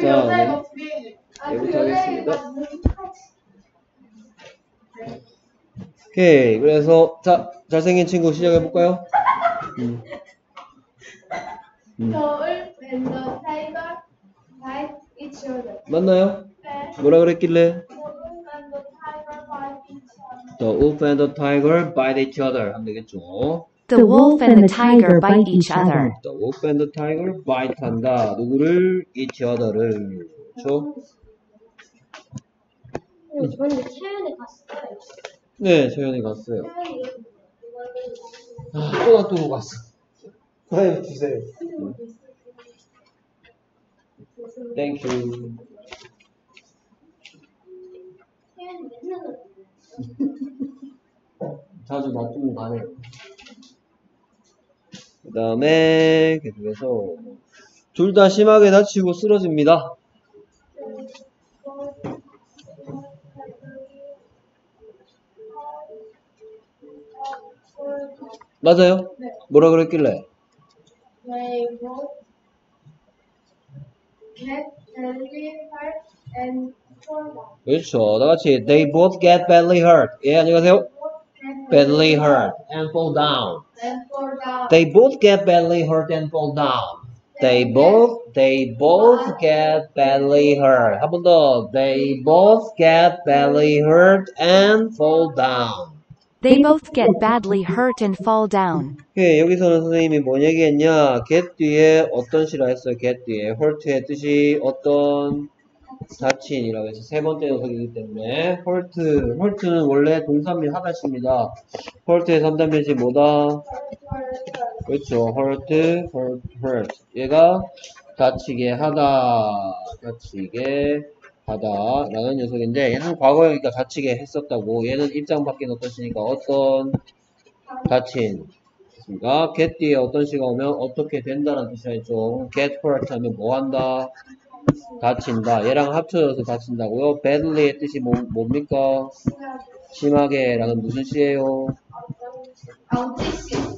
자, 네. 아, 그 하겠습니다. 오케이. 그래서 자 잘생긴 친구 시작해 볼까요? 음. 음. 맞나요? 네. 뭐라 그랬길래? The wolf and the tiger bite each other 하면 되겠죠. The wolf and the tiger bite each other. The wolf and the tiger bite 한다. 누구를? each other를. 그렇죠? 이번에 태연이 갔어요. 네, 저현이 갔어요. 아, 또 놔두고 갔어. 과일 주세요. Thank you. 자주 놔두고 가네요. 그 다음에 계속해서 둘 다 심하게 다치고 쓰러집니다. 맞아요? 네. 뭐라 그랬길래? They both get badly hurt and fall down. 그렇죠. 다 같이 they both get badly hurt. 예, 안녕하세요. Both get badly hurt and fall down. and fall down. They both get badly hurt and fall down. They both, they both get badly hurt. 한 번 더. They both get badly hurt and fall down. They both get badly hurt and fall down. 오케이, 여기서는 선생님이 뭔 얘기했냐? get 뒤에 어떤 시라 했어요? get 뒤에 hurt의 뜻이 어떤 다친이라고 해서 세 번째 녀석이기 때문에 hurt, hurt는 원래 동사입니다. 하다시입니다. hurt의 3단 변시 뭐다? 그렇죠. hurt, hurt, hurt. 얘가 다치게 하다, 다치게 하다 라는 녀석인데 얘는 과거형이니까 다치게 했었다고. 얘는 입장 바뀐 어떤 시니까 어떤 다친. 그러니까 get 뒤에 어떤 시가 오면 어떻게 된다는 뜻이 있죠. get hurt 하면 뭐 한다? 다친다. 얘랑 합쳐져서 다친다고요. badly의 뜻이 뭐, 뭡니까? 심하게 라는 무슨 시예요?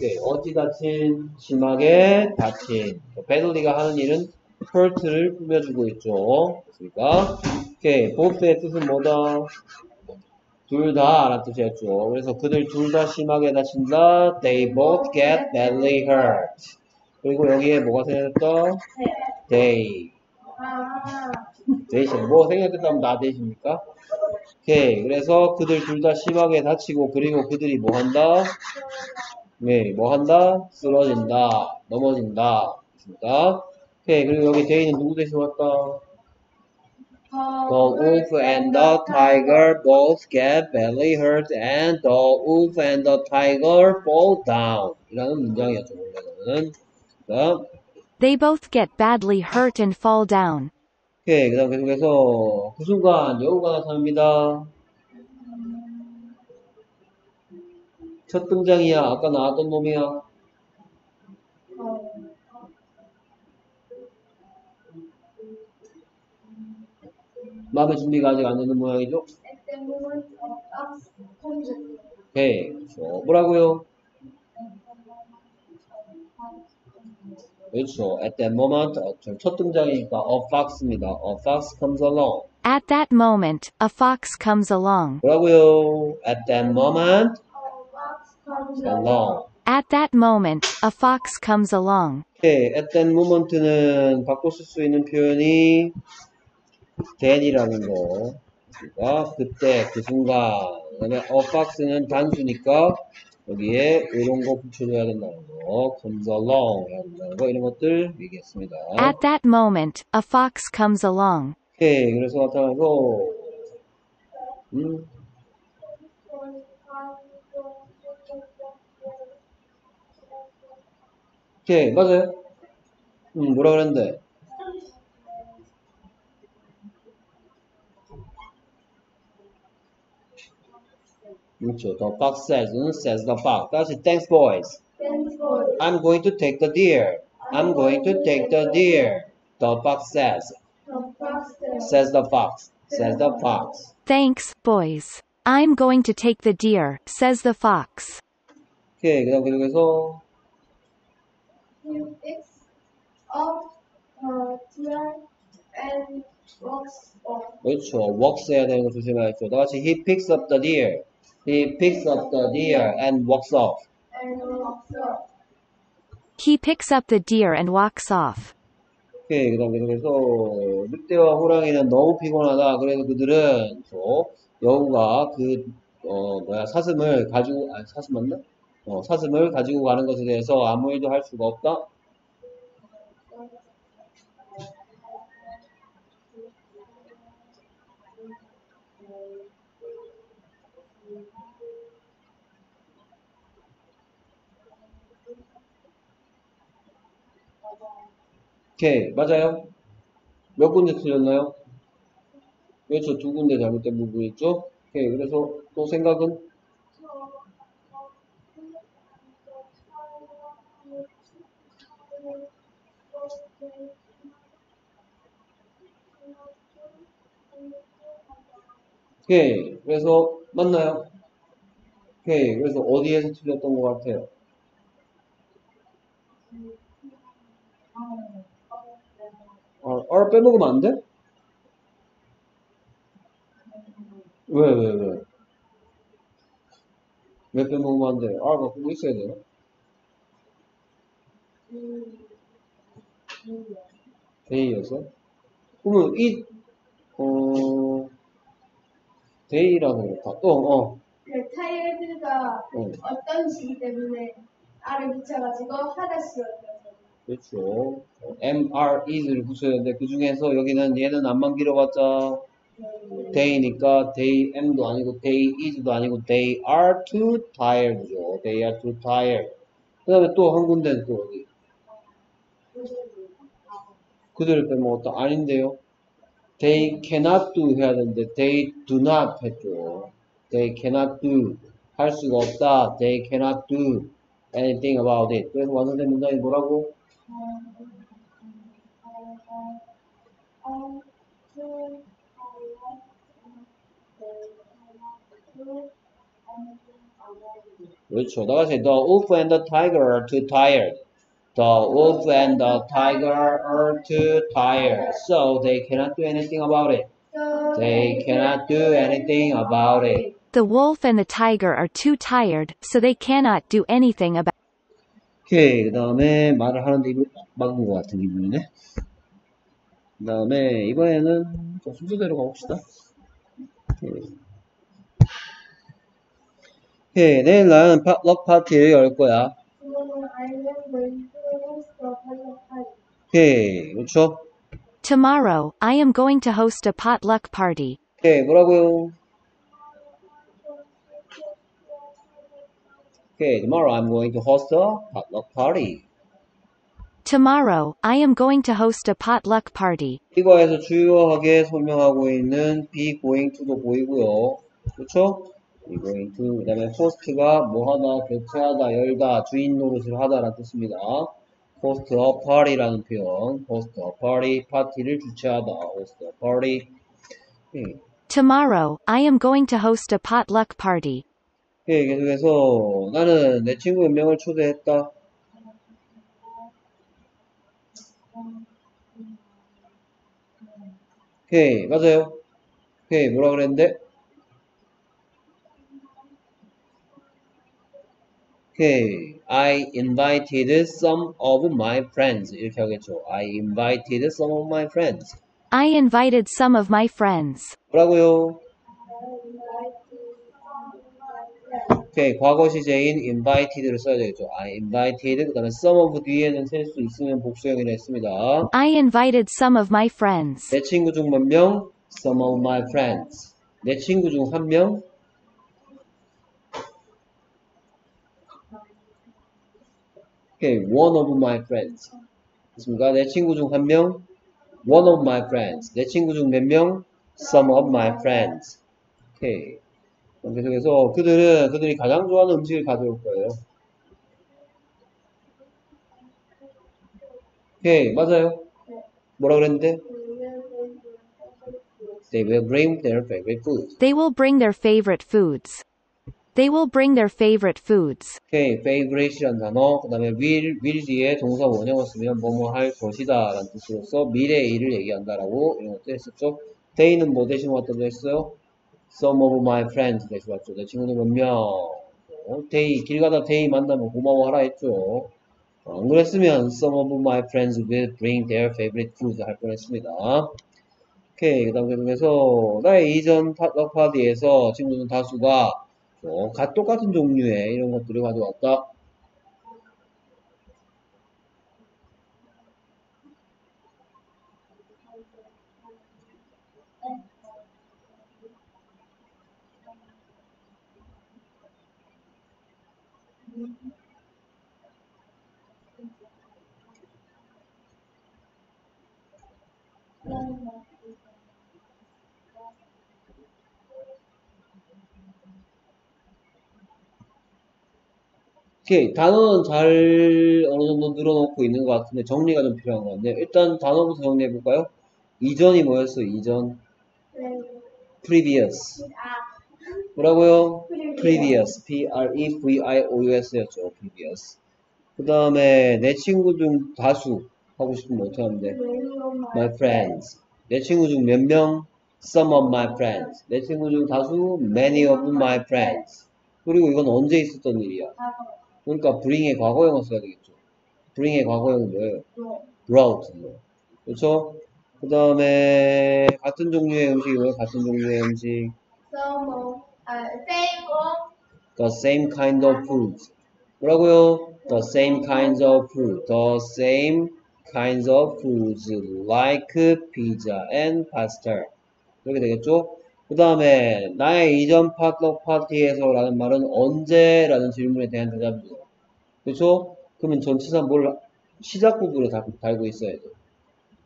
네, 어디 다친, 심하게 다친. 베들리가 하는 일은 hurt를 꾸며주고 있죠. 그러니까, 오케이, both의 뜻은 뭐다? 둘 다, 라는 뜻이었죠. 그래서 그들 둘 다 심하게 다친다. They both get badly hurt. 그리고 여기에 뭐가 생겼다? They. 대신, 뭐 생겼다면 나 대신입니까? 오케이. 그래서 그들 둘 다 심하게 다치고, 그리고 그들이 뭐 한다? 네, 뭐 한다? 쓰러진다. 넘어진다. 그렇습니까? 오케이. 그리고 여기 데이는 누구 대신 왔다? The wolf and the tiger both get badly hurt and the wolf and the tiger fall down. 이라는 문장이었죠, 원래는. 자, They both get badly hurt and fall down. 오케이. 그 다음 계속해서 그 순간 여우가 나타납니다. 첫 등장이야. 아까 나왔던 놈이야. 마음의 준비가 아직 안 되는 모양이죠? 오케이. 그렇죠. 뭐라고요? 그렇죠. At that moment, 어, 첫 등장이니까 a fox입니다. A fox comes along. At that moment, a fox comes along. 뭐라고요? At that moment, Our fox comes along. At that moment, a fox comes along. 오케이. At that moment는 바꿔 쓸 수 있는 표현이 then이라는 거. 그러니까 그때, 그 순간. 그 다음에 a fox는 단수니까 여기에 이런 거 붙여줘야 된다는 거. comes along 해야 된다는 거. 이런 것들 얘기했습니다. At that moment, a fox comes along. 오케이. 그래서 나타나서 음, 오케이. 맞아요. 음, 뭐라 그랬는데? 그렇죠. The fox says, says the fox. 다시 thanks boys. Thanks for I'm going to take the deer. I'm going to take the deer. The fox says. the fox says. Says the fox. Says the fox. Thanks, boys. I'm going to take the deer, says the fox. 오케이. 그 다음 계속해서 He picks up the walks off. 그렇죠. walks 해야 되는 거 조심하십시오. 다 같이 he picks up the deer. He picks up the deer and walks off. He picks up the deer and walks off. 오케이. 그 다음 계속해서 늑대와 호랑이는 너무 피곤하다. 그래서 그들은 저 여우가 그 어, 뭐야 사슴을 가지고 아 사슴 맞나? 어, 사슴을 가지고 가는 것에 대해서 아무 일도 할 수가 없다. 오케이, 맞아요. 몇 군데 틀렸나요? 그렇죠, 두 군데 잘못된 부분이 있죠? 오케이, 그래서 또 생각은? 오케이, 그래서 맞나요? 오케이, 그래서 어디에서 틀렸던 것 같아요? 어, R 빼먹으면 안 돼? 왜, 왜, 왜? 왜 빼먹으면 안 돼? R 갖고 있어야 돼요? 데이여서? 그러면 이, 어, 데이라고 그럴까? 어, 어, 그 타이어드가 어. 어떤 시기 때문에 R을 붙여가지고 하다 쓰였어요. 그렇죠. MR is를 붙여야 되는데, 그 중에서 여기는 얘는 안만 길어봤자, day니까 day M도 아니고 day is도 아니고 they are too tired죠. They are too tired. 그 다음에 또 한 군데는 또 어디? 그들을 빼먹었다. 아닌데요. They cannot do 해야 되는데 they do not 했죠. They cannot do 할 수가 없다. They cannot do anything about it. 그래서 완성된 문장이 뭐라고? Which what The wolf and the tiger are too tired. The wolf and the tiger are too tired, so they cannot do anything about it. They cannot do anything about it. The wolf and the tiger are too tired, so they cannot do anything about it. 오케이. 그 다음에 말을 하는데 이거 막은 것 같은 기분이네. 그 다음에 이번에는 좀 순서대로 가봅시다. 오케이. 오케이. 내일 나는 팟럭 파티를 열 거야. 오케이. 그렇죠? Tomorrow, I am going to host a potluck party. 오케이. 뭐라고요? 오케이. Tomorrow I'm going to host a potluck party. Tomorrow, I am going to host a potluck party. 이거에서 주요하게 설명하고 있는 be going to도 보이고요. 그렇죠? be going to 그 다음에 host가 뭐 하다, 개최하다, 열다, 주인 노릇을 하다라는 뜻입니다. host a party라는 표현. host a party, 파티를 주최하다. host a party. 예. Tomorrow, I am going to host a potluck party. 예, 계속해서 나는 내 친구 몇 명을 초대했다. 오케이, 맞아요. 오케이, 뭐라 그랬는데? 오케이, I invited some of my friends. 이렇게 하겠죠. I invited some of my friends. I invited some of my friends. 뭐라고요? 오케이, 과거 시제인 invited를 써야 되겠죠. I invited, 그 다음에 some of 뒤에는 셀 수 있으면 복수형이라 했습니다. I invited some of my friends. 내 친구 중 몇 명? Some of my friends. 내 친구 중 한 명? 오케이, one of my friends. 됐습니까? 내 친구 중 한 명? One of my friends. 내 친구 중 몇 명? Some of my friends. 오케이. 계속해서 그들은 그들이 가장 좋아하는 음식을 가져올 거예요. 오케이, 맞아요. 뭐라 그랬는데? They will bring their favorite food. They will bring their favorite foods. They will bring their favorite foods. 오케이, favorite이란 단어, 그 다음에 will, will 뒤에 동사 원형을 쓰면 뭐뭐 할 것이다 라는 뜻으로서 미래의 일을 얘기한다라고 이런 것도 했었죠. they는 뭐 대신 왔다고 했어요? Some of my friends 대신 왔죠. 내 친구들 몇 명. 어, they, 길 가다 they 만나면 고마워하라 했죠. 어, 안 그랬으면 some of my friends will bring their favorite food 할 뻔했습니다. 오케이, 그 다음 계속해서 나의 이전 파트 파티에서 친구들 다수가 어, 가- 똑같은 종류의 이런 것들을 가져왔다. 오케이, 단어는 잘 어느 정도 늘어놓고 있는 것 같은데 정리가 좀 필요한 것 같네요. 일단 단어부터 정리해 볼까요? 이전이 뭐였어? 이전 previous 뭐라고요? previous P-R-E-V-I-O-U-S 였죠. previous 그 다음에 내 친구 중 다수 하고 싶으면 어떻게 하면 돼? my friends 내 친구 중 몇 명? some of my friends 내 친구 중 다수 many of my friends 그리고 이건 언제 있었던 일이야? 그러니까 bring의 과거형을 써야 되겠죠. bring의 과거형은 뭐예요? brought. 그렇죠? 그 다음에 같은 종류의 음식이 뭐예요? 같은 종류의 음식. Uh, the same kind of food. 뭐라고요? the same kinds of food. the same kinds of foods like pizza and pasta. 이렇게 되겠죠? 그 다음에 나의 이전 파트너 파티에서 라는 말은 언제? 라는 질문에 대한 대답이죠. 그렇죠? 그러면 전치사 뭘 시작 부분에 달- 달고 있어야 돼.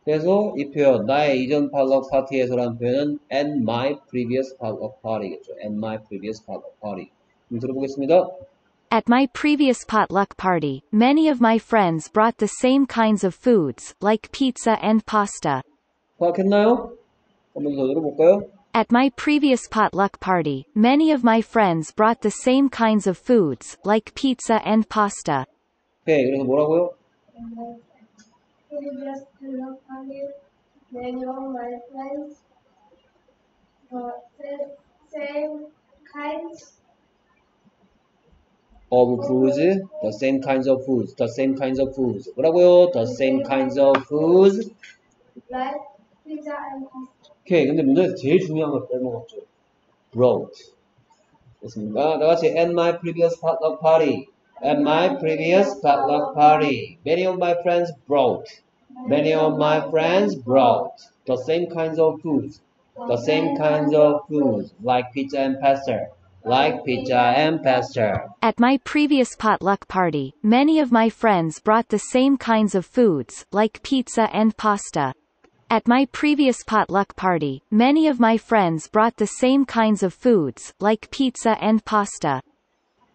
그래서 이 표현 나의 이전 파트너 파티에서라는 표현은 at my previous partner party겠죠. at my previous partner party. 들어보겠습니다. At my previous potluck party, many of my friends brought the same kinds of foods, like pizza and pasta. 파악했나요? 한번 더 들어볼까요? At my previous potluck party, many of my friends brought the same kinds of foods, like pizza and pasta. 네, 그래서 뭐라고요? previous hello party. Many of my friends the same, same kinds of foods, the same kinds of foods, the same kinds of foods. 뭐라고요? the same kinds of foods. like pizza and pasta. 오케이, 근데 문제에서 제일 중요한 걸 빼먹었죠. brought. 됐습니까? 다 같이 at my previous potluck party. At my previous potluck party, many of my friends brought. Many of my friends brought the same kinds of foods. The same kinds of foods, like pizza and pasta. Like pizza and pasta. At my previous potluck party, many of my friends brought the same kinds of foods, like pizza and pasta. At my previous potluck party, many of my friends brought the same kinds of foods, like pizza and pasta.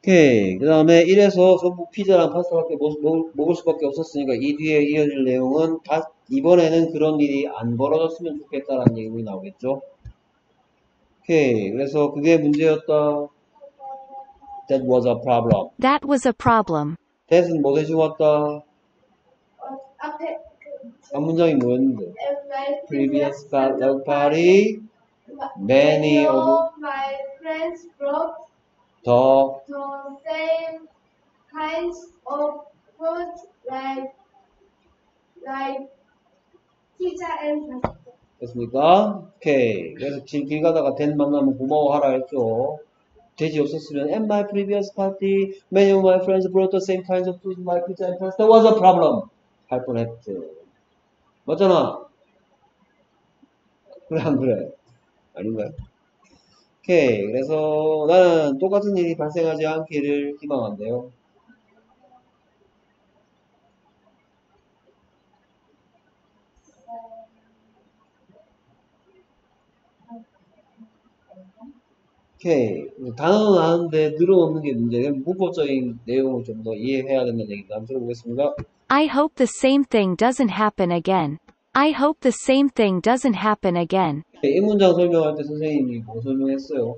오케이. 그 다음에 1에서 전부 피자랑 파스타밖에 먹, 먹, 먹을 수밖에 없었으니까 이 뒤에 이어질 내용은 다, 이번에는 그런 일이 안 벌어졌으면 좋겠다라는 얘기 나오겠죠. 오케이. 그래서 그게 문제였다. That was a problem. That was a problem. that은 뭐 대신 왔다. 어, 앞에 그 한 문장이 뭐였는데? at my Previous potluck party, many of of my friends brought the the same kinds of food like like pizza and pasta. 됐습니까? 오케이. 그래서 길, 길 가다가 댄 만나면 고마워하라 했죠. 돼지 없었으면 at my previous party, many of my friends brought the same kinds of food like pizza and pasta. was a problem. 할 뻔했죠. 맞잖아. 그래 안 그래? 아닌가요? 오케이. 그래서 나는 똑같은 일이 발생하지 않기를 희망한대요. 오케이. 단어는 아는데 늘어놓는 게 문제예요. 문법적인 내용을 좀 더 이해해야 된다는 얘기입니다. 한번 들어보겠습니다. I hope the same thing doesn't happen again. I hope the same thing doesn't happen again. 이 문장 설명할 때 선생님이 뭐 설명했어요?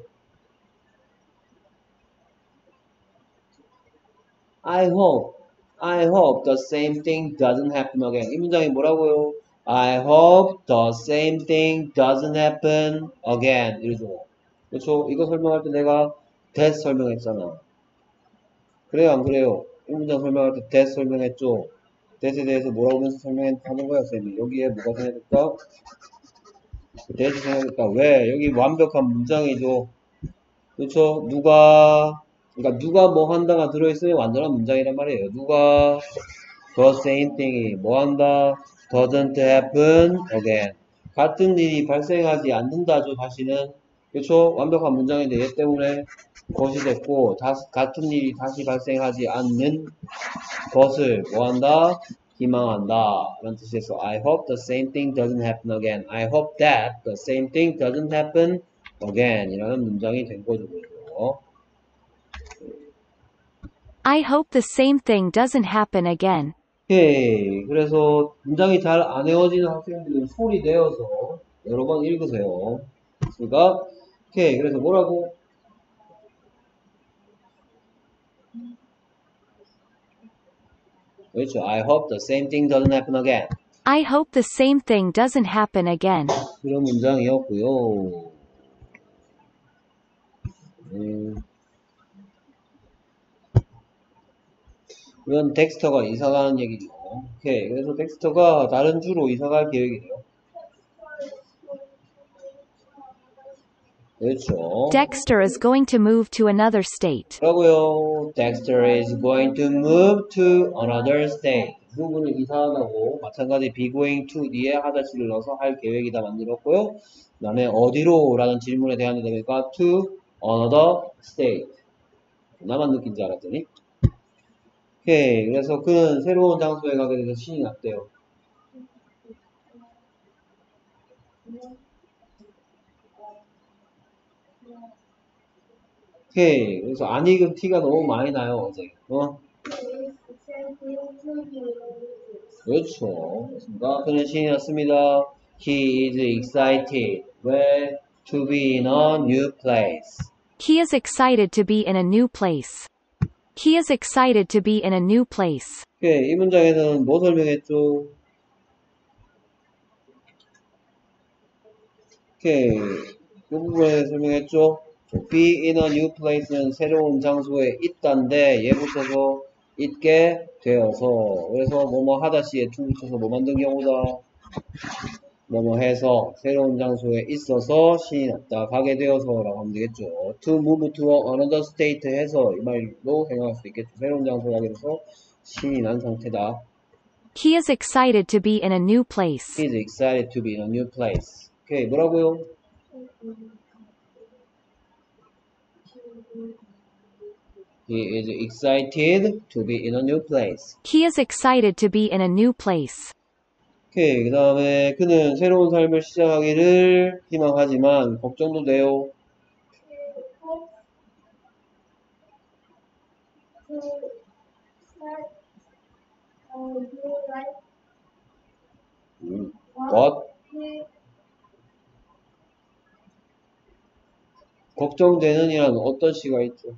I hope, I hope the same thing doesn't happen again. 이 문장이 뭐라고요? I hope the same thing doesn't happen again. 이러죠. 그렇죠? 이거 설명할 때 내가 that 설명했잖아. 그래요, 안 그래요? 이 문장 설명할 때 that 설명했죠? that에 대해서 뭐라고 하면서 설명하는 거야, 쌤이. 여기에 뭐가 생각될까? that 생각될까? 왜? 여기 완벽한 문장이죠. 그렇죠? 누가 그러니까 누가 뭐 한다가 들어있으면 완전한 문장이란 말이에요. 누가 the same thing이 뭐 한다 doesn't happen again. 같은 일이 발생하지 않는다죠. 다시는 그렇죠? 완벽한 문장인데 얘 때문에 것이 됐고 다, 같은 일이 다시 발생하지 않는 것을 뭐 한다? 희망한다. 라는 뜻에서 I hope the same thing doesn't happen again. I hope that the same thing doesn't happen again. 이라는 문장이 된 거죠. I hope the same thing doesn't happen again. 오케이. 그래서 문장이 잘 안 외워지는 학생들은 소리 내어서 여러 번 읽으세요. 그러니까 오케이. 그래서 뭐라고? 그렇죠. I hope the same thing doesn't happen again. I hope the same thing doesn't happen again. 그런 문장이었고요. 음. 이건 덱스터가 이사가는 얘기죠. 오케이. 그래서 덱스터가 다른 주로 이사갈 계획이에요. 그렇죠. Dexter is going to move to another state. 뭐라고요? Dexter is going to move to another state. 부분을 이사하고 마찬가지 be going to 뒤에 하다시를 넣어서 할 계획이다 만들었고요. 그 다음에 어디로? 라는 질문에 대한 대답이니까 to another state. 나만 느낀 줄 알았더니. 오케이. 그래서 그는 새로운 장소에 가게 돼서 신이 났대요. 오케이. 그래서 안 익은 티가 너무 많이 나요, 어제. 어? 그렇죠. 그렇습니다. 그는 신이 났습니다. He is excited. 왜? To be in a new place. He is excited to be in a new place. He is excited to be in a new place. 오케이. 이 문장에서는 뭐 설명했죠? 오케이. 이 부분에 설명했죠? Be in a new place는 새로운 장소에 있단데 얘 붙여서 있게 되어서 그래서 뭐뭐 하다 시에 to 붙여서 뭐 만든 경우다. 뭐뭐 해서 새로운 장소에 있어서 신이 났다 가게 되어서 라고 하면 되겠죠. To move to another state 해서 이 말로 생각할 수 있겠죠. 새로운 장소에 가게 돼서 신이 난 상태다. He is excited to be in a new place. He is excited to be in a new place. 오케이 뭐라고요? He is excited to be in a new place He is excited to be in a new place. 오케이 그 다음에 그는 새로운 삶을 시작하기를 희망하지만 걱정도 돼요 음, what? 걱정되는 이란 어떤 시가 있죠?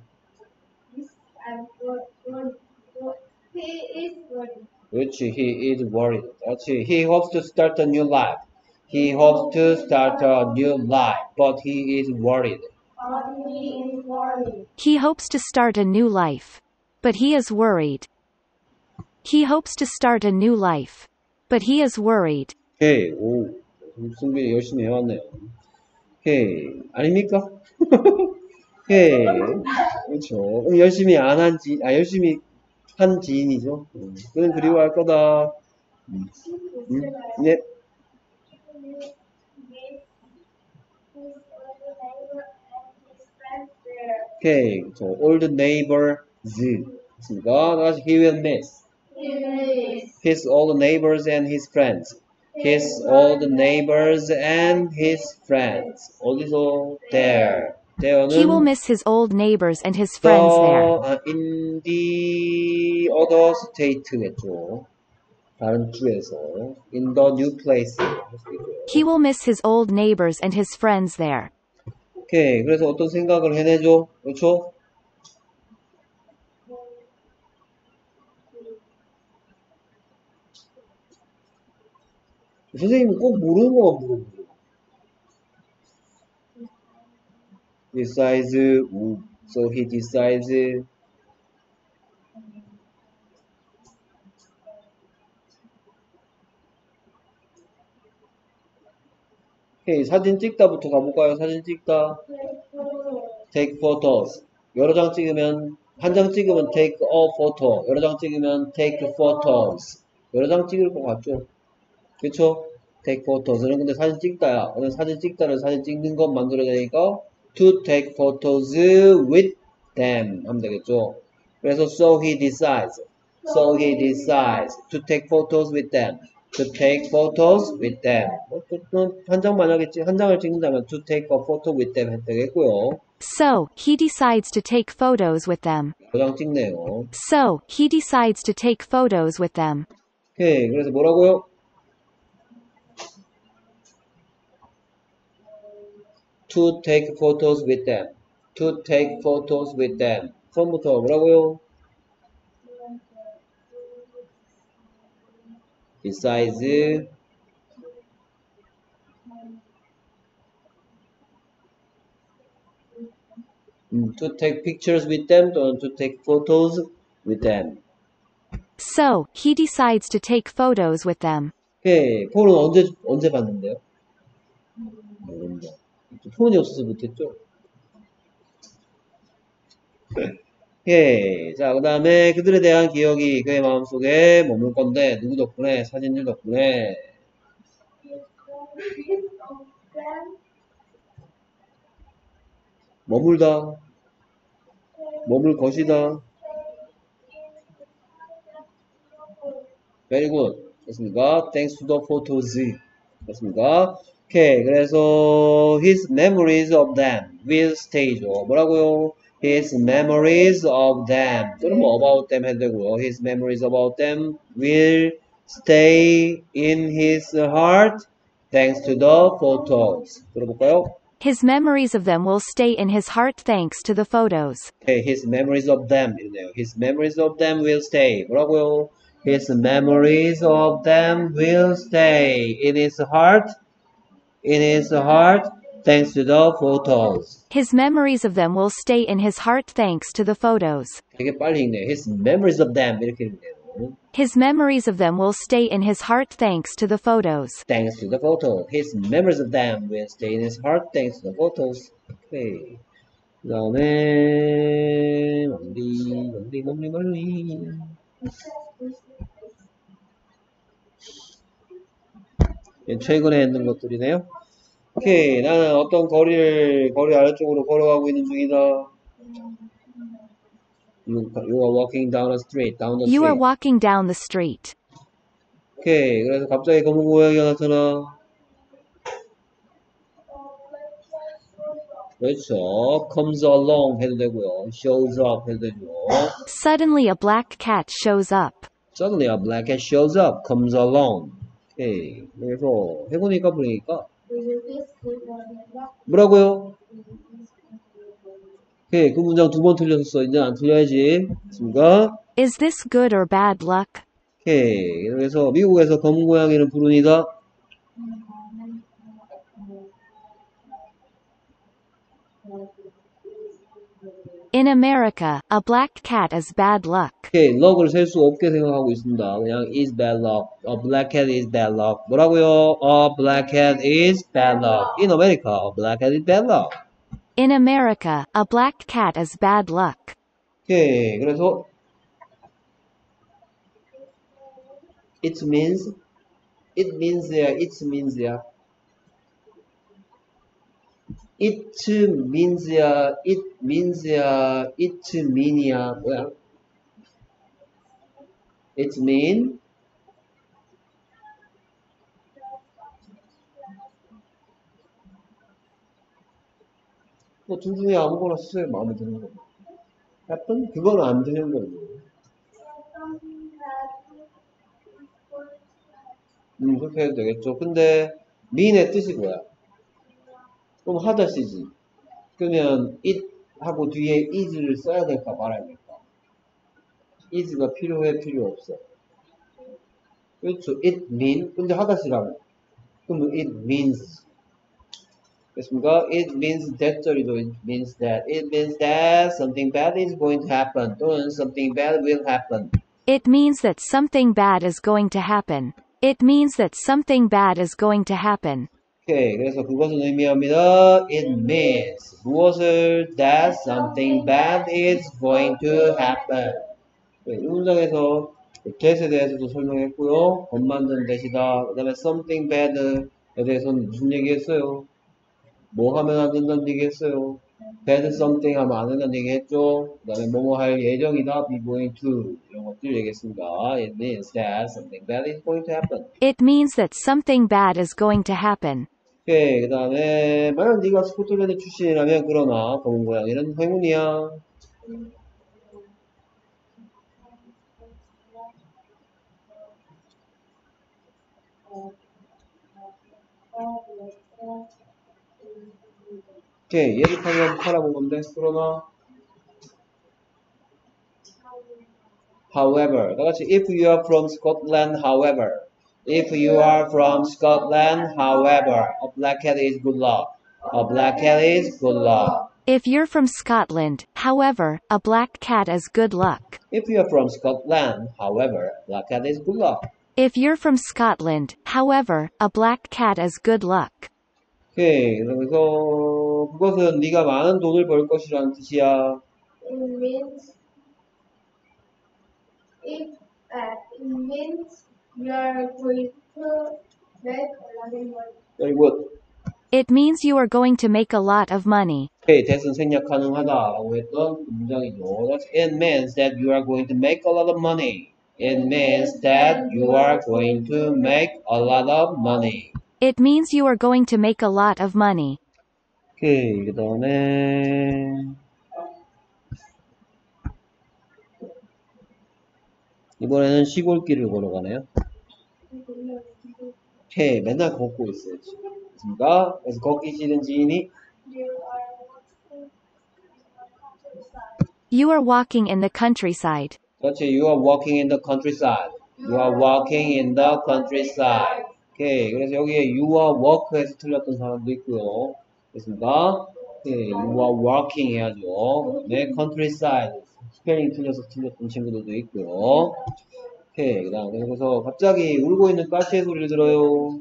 He is worried. 그렇지, he is worried. 그렇지, he hopes to start a new life. He hopes to start a new life, but he is worried. Or he is worried. He hopes to start a new life. But he is worried. He hopes to start a new life. But he is worried. 오케이, 오, 승빈이 열심히 해왔네요. 오케이, 아닙니까? 오케이, 그렇죠. 열심히 안 한 지, 아, 열심히 한 지인이죠. 음, 그는 그리워할 거다. 음, 음, 네, 오케이, 그렇죠. old neighbors. 있습니까? 다시 he will miss. his old neighbors and his friends. His old neighbors and his friends. 어디서? There. There는 He will miss his old neighbors and his friends there. 아, in the other state겠죠. 다른 주에서. In the new place. 할수 있고요. He will miss his old neighbors and his friends there. 오케이. 그래서 어떤 생각을 해내죠? 그렇죠? 선생님은 꼭 모르는 것만 물어보죠. decides, 우. so he decides, 오케이, 사진 찍다부터 가볼까요? 사진 찍다. take photos. 여러 장 찍으면, 한 장 찍으면 take a photo. 여러 장 찍으면 take photos. 여러 장 찍을 것 같죠? 그쵸? take photos. 는 근데 사진 찍다야. 오늘 사진 찍다를 사진 찍는 것 만들어야 되니까 to take photos with them 하면 되겠죠? 그래서 so he decides. So he decides to take photos with them. To take photos with them. 한 장 만약에 한 장을 찍는다면 to take a photo with them 해도 되겠고요. So, he decides to take photos with them. 여러 장 찍네요. So, he decides to take photos with them. 오케이. 그래서 뭐라고요? To take photos with them. To take photos with them. 처음부터 뭐라고요? Besides, 음, to take pictures with them 또는 to take photos with them. So, he decides to take photos with them. 오케이. 폰은 언제, 언제 봤는데요? 모릅니다. 폰이 없어서 못했죠? 오케이. 자, 그 다음에 그들에 대한 기억이 그의 마음속에 머물 건데, 누구 덕분에? 사진들 덕분에. 머물다. 머물 것이다. Very good. 됐습니까? Thanks to the photos. 됐습니까? 오케이. 그래서 his memories of them will stay죠. 뭐라고요? His memories of them. 또는 뭐 about them 해도 되고요. His memories about them will stay in his heart thanks to the photos. 들어볼까요? His memories of them will stay in his heart thanks to the photos. Okay, his memories of them 이러네요. His memories of them will stay. 뭐라고요? His memories of them will stay in his heart, in his heart, thanks to the photos. His memories of them will stay in his heart thanks to the photos. 되게 빨리 읽네요. His memories of them 이렇게 읽네요. His memories of them will stay in his heart thanks to the photos. Thanks to the photos. His memories of them will stay in his heart, thanks to the photos. Okay. 그 다음에 멀리 멀리 멀리 멀리 예, 최근에 했는 것들이네요. 오케이, 나는 어떤 거리를 거리 아래쪽으로 걸어가고 있는 중이다. You, you are walking down the street, down the You are street. walking down the street. 오케이, 그래서 갑자기 검은 고양이가 나타나. 그렇죠. comes along 해도 되고요. shows up 해도 되죠. Suddenly a black cat shows up. Suddenly a black cat shows up, comes along. 오케이. 그래서 해보니까 보니까 뭐라고요? 오케이. 그 문장 두 번 틀렸어. 이제 안 틀려야지. 됐습니까? Is this good or bad luck? 오케이. 그래서 미국에서 검은 고양이는 불운이다. In America, a black cat is bad luck. 오케이. 럭을 셀 수 없게 생각하고 있습니다. 그냥 is bad luck. A black cat is bad luck. 뭐라고요? A black cat is bad luck. In America, a black cat is bad luck. In America, a black cat is bad luck. 오케이. 그래서 it means it means야 it means야 It means야 it means야 it mean이야 뭐야 it mean 뭐둘 중에 아무거나 쓰세요 마음에 드는 거 happen 그거는 안 되는 거죠 음, 그렇게 해도 되겠죠. 근데, mean의 뜻이 뭐야? 그럼 하다 쓰지. 그러면, it 하고 뒤에 is를 써야 될까 말아야 될까? is가 필요해, 필요 없어? 그렇죠. it mean. 근데 하다 쓰라고. 그럼 it means 됐습니까? It means that 소리도 it means that. It means that something bad is going to happen. 또는 something bad will happen. It means that something bad is going to happen. It means that something bad is going to happen. 오케이. 그래서 그것은 의미합니다. It means 무엇을 that something bad is going to happen. 네, 이 문장에서 that에 대해서도 설명했고요. 법 만드는 that이다. 그 다음에 something bad에 대해서는 무슨 얘기했어요? 뭐 하면 안 된다는 얘기했어요. bad something 하면 안 된다는 얘기했죠. 그 다음에 뭐뭐 할 예정이다. be going to 이런 것들 얘기했습니다. It means that something bad is going to happen. It means that something bad is going to happen. 오케이. 그 다음에, 만약 네가 스코틀랜드 출신이라면, 그러나, 검은 고양이는 행운이야. 오케이. 예습하면 팔아본 건데, 그러나, however. 다 같이, if you are from Scotland, however. If you are from Scotland, however, a black cat is good luck. A black cat is good luck. If you're from Scotland, however, a black cat is good luck. If you are from Scotland, however, a black cat is good luck. If you're from Scotland, however, a black cat is good luck. 오케이. 그래서 그것은 네가 많은 돈을 벌 것이라는 뜻이야. It means if uh, it means you are going to make a lot of money. Very good. It means you are going to make a lot of money. 오케이. 대선 생략 가능하다라고 했던 그 문장이죠. That's, it means that you are going to make a lot of money. It means that you are going to make a lot of money. It means you are going to make a lot of money. 오케이. 그 다음에 이번에는 시골길을 걸어가네요. 오케이. 맨날 걷고 있어요. 지금. 맞습니까? 그래서 걷기 싫은 지인이 You are You are walking in the countryside. walking in the countryside. 그렇지. You are walking in the countryside. You are walking in the countryside. 오케이. 그래서 여기에 you are walk에서 틀렸던 사람도 있고요. 됐습니까? 오케이. You are walking 해야죠. 네, countryside. 스펠링 틀려서 틀렸던 친구들도 있고요. 오케이. 그 다음, 그래서 갑자기 울고 있는 까치의 소리를 들어요.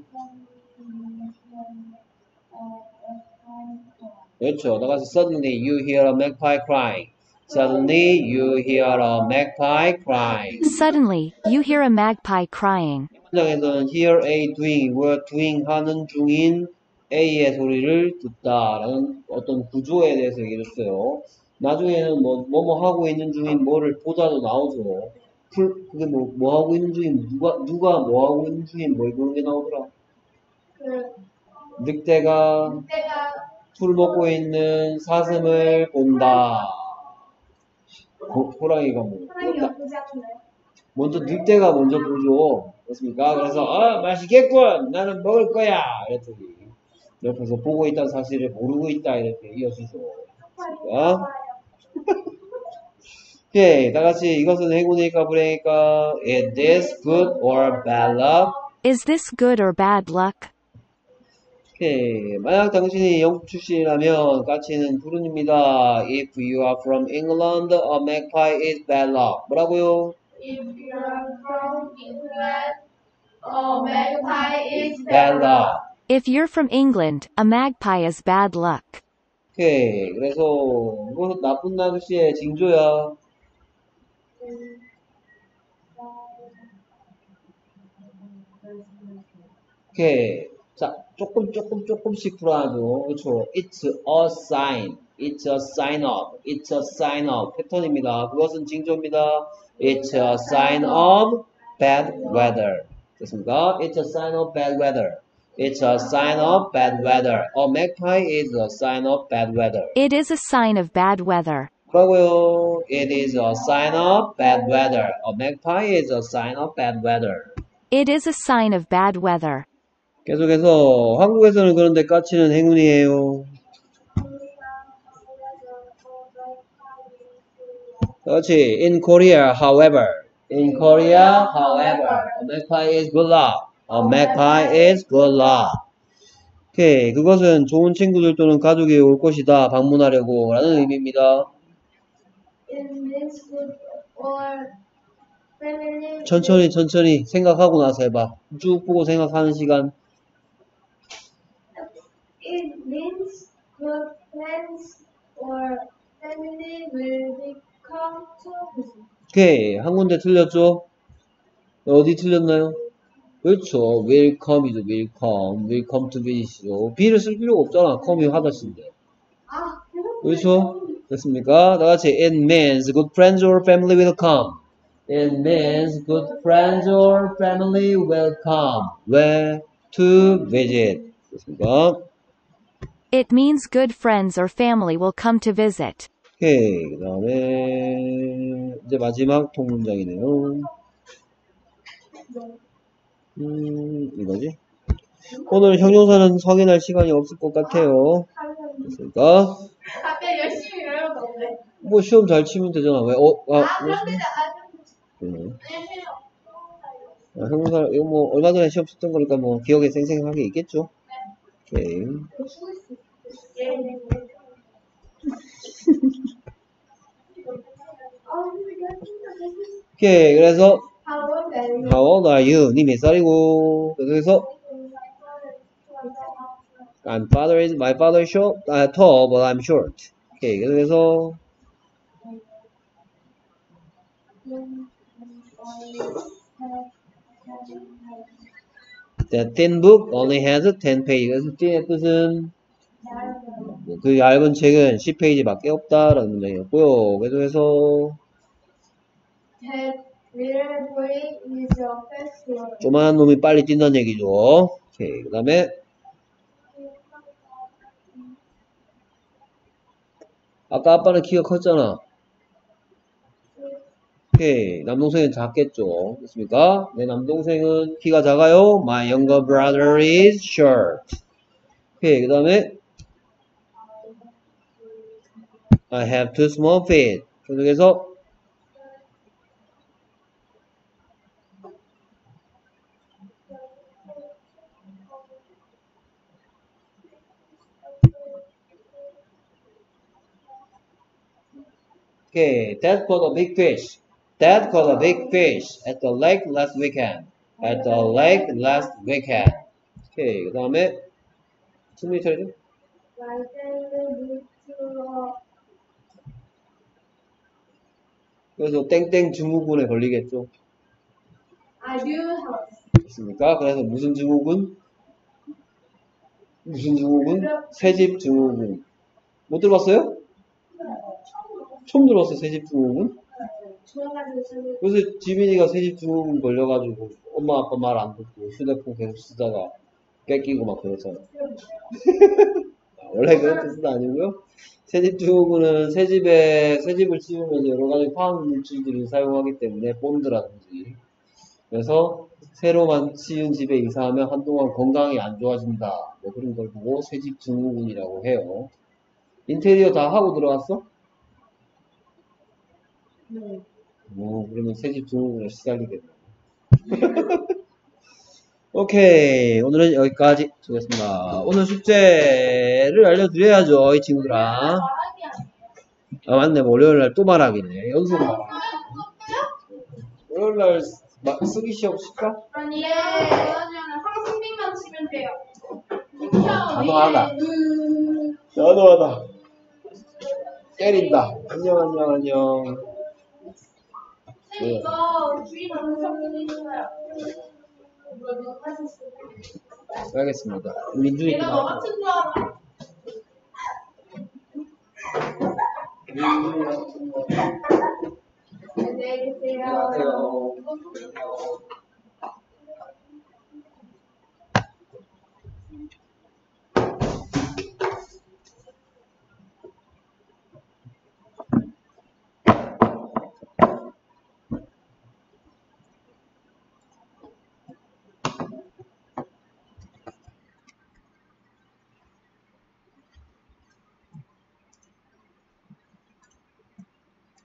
그렇죠. 나가서 suddenly you hear a magpie crying. Suddenly you hear a magpie crying. Suddenly, you hear a magpie crying. 문장에서는 hear A doing, were doing 하는 중인 A의 소리를 듣다라는 어떤 구조에 대해서 얘기를 했어요. 나중에는 뭐, 뭐뭐 하고 있는 중인 뭐를 보다도 나오죠. 풀, 그게 뭐, 뭐 하고 있는 중인, 누가, 누가 뭐 하고 있는 중인 뭐 그런 게 나오더라. 그 늑대가 술 먹고 있는 사슴을 본다. 호, 호랑이가 뭐. 않나요? 먼저 늑대가 먼저 보죠. 그렇습니까? 그래서 아 맛있겠군. 나는 먹을 거야. 이랬더니 옆에서 보고 있다는 사실을 모르고 있다 이렇게 이어주죠. 그렇습니까? 오케이, 다 같이 이것은 행운일까 불행일까? Is this good or bad luck? Is this good or bad luck? 오케이, 만약 당신이 영국 출신이라면 까치는 불운입니다. If you are from England, a magpie is bad luck. 뭐라고요? If you are from England, a magpie is Bad luck. If you're from England, a magpie is bad luck. 오케이. 그래서 이거는 나쁜 낚시의 징조야. 오케이. 자, 조금 조금 조금씩 풀어야죠. 그렇죠. It's a sign. It's a sign of. It's a sign of. 패턴입니다. 그것은 징조입니다. It's a sign of bad weather. 됐습니까? It's a sign of bad weather. It's a sign of bad weather. A magpie is a sign of bad weather. It is a sign of bad weather. 뭐라고요? It is a sign of bad weather. A magpie is a sign of bad weather. It is a sign of bad weather. 계속해서 한국에서는 그런데 까치는 행운이에요. 그렇지. In Korea, however. In Korea, however. A magpie is good luck. A magpie is good luck. 오케이. 그것은 좋은 친구들 또는 가족이 올 것이다. 방문하려고. 라는 의미입니다. It means good or family. 천천히, 천천히 생각하고 나서 해봐. 쭉 보고 생각하는 시간. It means good friends or family will become to visit. 오케이. 한 군데 틀렸죠? 어디 틀렸나요? 그렇죠. will come이죠. will come. will come to visit이죠. be를 쓸 필요가 없잖아. come이 하다신데. 아, 그렇죠? 됐습니까? 다 같이 it means good friends or family will come. It means good friends or family will come. Where to visit. 됐습니까? It means good friends or family will come to visit. 오케이. 그 다음에 이제 마지막 통문장이네요. 음, 이거지? 오늘 형용사는 확인할 시간이 없을 것 같아요. 됐습니까? 앞에 열심히. 뭐 시험 잘 치면 되잖아. 왜? 어, 아, 아, 그런데 나 네. 안녕하세요. 아, 형용사 이거 뭐 얼마 전에 시험 쳤던 거니까 뭐 기억에 생생하게 있겠죠. 오케이. 예, 네, 네. 오케이. 그래서 How old are you? How old are you? 니 몇 살이고? 그래서 I'm father is my father is short, uh, tall, but I'm short. 오케이. 그래서 the thin book only has 10 page. 그래서 thin의 뜻은 뭐그 얇은 책은 10페이지밖에 없다라는 문장이었고요. word. 조만한 놈이 빨리 뛴다는 얘기죠. 오케이. 그 다음에 아까 아빠는 키가 컸잖아. 오케이. 남동생은 작겠죠. 됐습니까? 내 남동생은 키가 작아요. My younger brother is short. 오케이. 그 다음에 I have two small feet. 계속해서 Okay, Dad caught a big fish. Dad caught a big fish at the lake last weekend. At the lake last weekend. Okay, 그 다음에 승리 차례죠? 그래서 땡땡 증후군에 걸리겠죠. 됐습니까? 그래서 무슨 증후군? 무슨 증후군? 새집 증후군. 못 들어봤어요? 처음 들어봤어요, 새집 증후군? 그래서 지민이가 새집 증후군 걸려가지고 엄마 아빠 말 안 듣고 휴대폰 계속 쓰다가 뺏기고 막 그러잖아. 원래 그런 뜻은 아니고요. 새집 증후군은 새집에 새집을 씌우면서 여러 가지 화학 물질들을 사용하기 때문에 본드라든지 그래서 새로만 씌운 집에 이사하면 한동안 건강이 안 좋아진다. 뭐 그런 걸 보고 새집 증후군이라고 해요. 인테리어 다 하고 들어갔어? 네. 뭐 그러면 새집 증후군에 시달리겠네. 오케이 오늘은 여기까지 수고했습니다. 오늘 숙제를 알려드려야죠 이 친구들아. 아 맞네 뭐 월요일날 또 말하기네 연속 말하기. 월요일날 마- 쓰기 시험 칠까? 아니, 그러면 황승빈만 치면 돼요. 단호하다. 음, 단호하다. 때린다. 안녕 안녕 안녕. 네. 이거 주인? 알겠습니다. 민준이 내가 너 같은 줄 알아. 안녕히 계세요. 안녕하세요.